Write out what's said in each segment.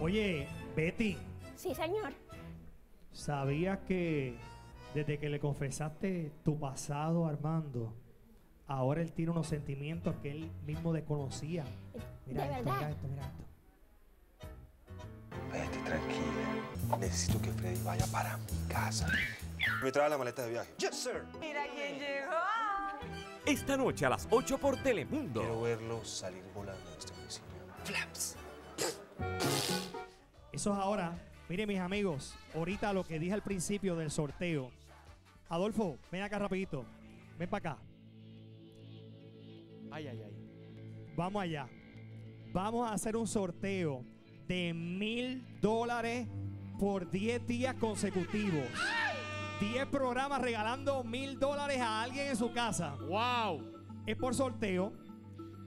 Oye, Betty, Sí, señor. ¿sabías que desde que le confesaste tu pasado a Armando, ahora él tiene unos sentimientos que él mismo desconocía? Mira ¿De esto, verdad? mira esto, mira esto. Vete tranquila. Necesito que Freddy vaya para mi casa. Me trae la maleta de viaje. Yes, sir. Mira quién llegó. Esta noche a las 8 por Telemundo. Quiero verlo salir volando de esta oficina. Flaps. Ahora. Mire, mis amigos, ahorita lo que dije al principio del sorteo. Adolfo, ven acá rapidito. Ven para acá. Ay, ay, ay. Vamos allá. Vamos a hacer un sorteo de mil dólares por 10 días consecutivos. 10 programas regalando mil dólares a alguien en su casa. ¡Wow! Es por sorteo.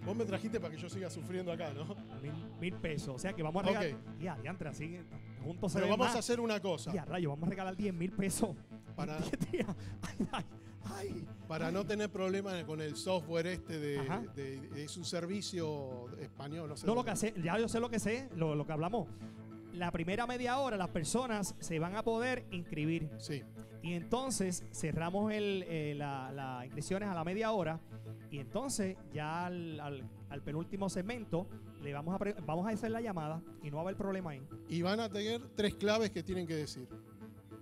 Vos me trajiste para que yo siga sufriendo acá, ¿no? Mil, mil pesos. O sea que vamos a regalar. Ok. Ya, diantre, así juntos se Pero ven vamos más. a hacer una cosa. Ya, rayo, vamos a regalar 10 mil pesos. Para- en 10 días. Ay, ay, ay. Para no tener problemas con el software este de, es un servicio español, no sé. No, lo que hace, ya yo sé lo que sé, lo, lo que hablamos. La primera media hora las personas se van a poder inscribir. Sí. Y entonces cerramos el, eh, la- las inscripciones a la media hora. Y entonces ya al, al- al penúltimo segmento le vamos a, pre- vamos a hacer la llamada y no va a haber problema ahí. Y van a tener tres claves que tienen que decir.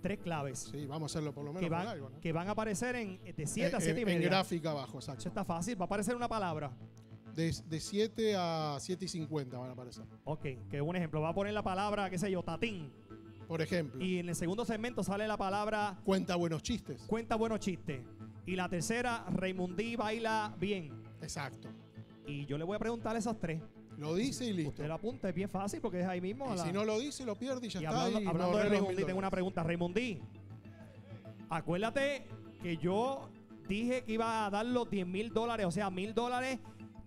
Tres claves Sí, vamos a hacerlo por lo menos que, por van, algo, ¿no? que van a aparecer en, de 7 a Eh, 7 y en, media. gráfica abajo, Eso exacto. está fácil. Va a aparecer una palabra. De, de 7 a 7 y 50 van a aparecer. Ok, que un ejemplo. Va a poner la palabra, qué sé yo, tatín. Por ejemplo, Y en el segundo segmento sale la palabra cuenta buenos chistes. cuenta buenos chistes. Y la tercera, Raimundí baila bien. Exacto. Y yo le voy a preguntar esas tres. Lo dice y listo. Usted la apunta, es bien fácil porque es ahí mismo. Y la- si no lo dice, lo pierde y ya y está. hablando, y hablando de Raimundí, tengo una pregunta. Raimundí, acuérdate que yo dije que iba a dar los 10 mil dólares, o sea, mil dólares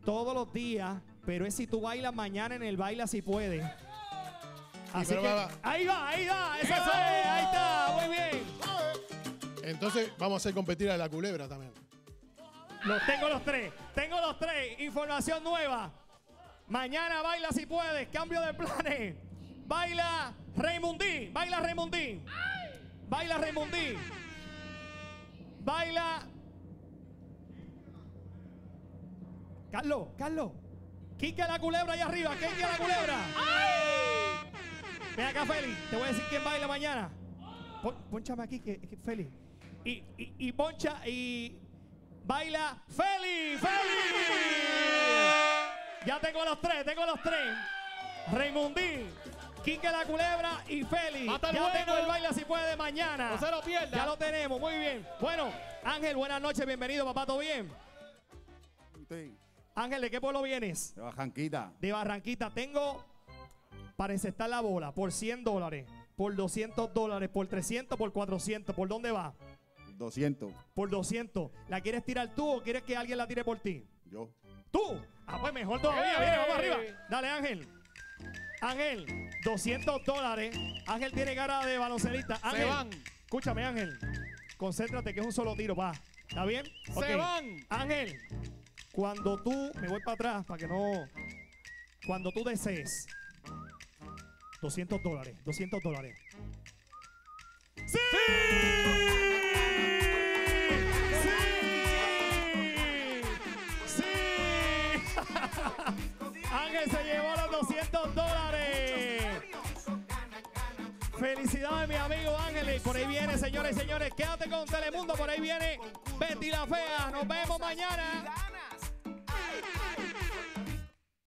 todos los días, pero es si tú bailas mañana en el baila si puedes. Así que, va, ahí va, ahí va, eso es, ahí está, muy bien. Entonces vamos a hacer competir a la culebra también. Los tengo los tres. Tengo los tres. Información nueva. Mañana baila si puedes. Cambio de planes. Baila Raimundí. Baila Raimundí. Baila Raimundí. Baila. Carlos, Carlos. Quique la culebra allá arriba. Quique la culebra. Ven acá, Feli. Te voy a decir quién baila mañana. Pon- Ponchame aquí, que, que- Feli. Y, y, y poncha y baila Feli. ¡Feli! Ya tengo los tres, tengo los tres. Raimundín, Quique la Culebra y Feli. A Ya bueno. tengo el baila si puede de mañana. No se lo pierda. Ya lo tenemos, muy bien. Bueno, Ángel, buenas noches, bienvenido, papá, ¿todo bien? Usted, Ángel, ¿de qué pueblo vienes? de Bajanquita, De Barranquita. Tengo para encestar la bola por 100 dólares, por 200 dólares, por 300, por 400. ¿Por dónde va? 200. Por 200. ¿La quieres tirar tú o quieres que alguien la tire por ti? Yo. ¡Tú! Ah, pues mejor todavía. Viene, vamos arriba. Dale, Ángel. Ángel, 200 dólares. Ángel tiene cara de baloncelista. Ángel, van. escúchame, Ángel. Concéntrate que es un solo tiro, va. ¿Está bien? Se van. Ángel, cuando tú, me voy para atrás para que no. Cuando tú desees, 200 dólares, 200 dólares. ¡Sí! ¡Sí! ¡Sí! Ángel se llevó los 200 dólares. Felicidades, mi amigo Ángel. Por ahí viene, señores y señores. Quédate con Telemundo. Por ahí viene Betty la Fea. Nos vemos mañana.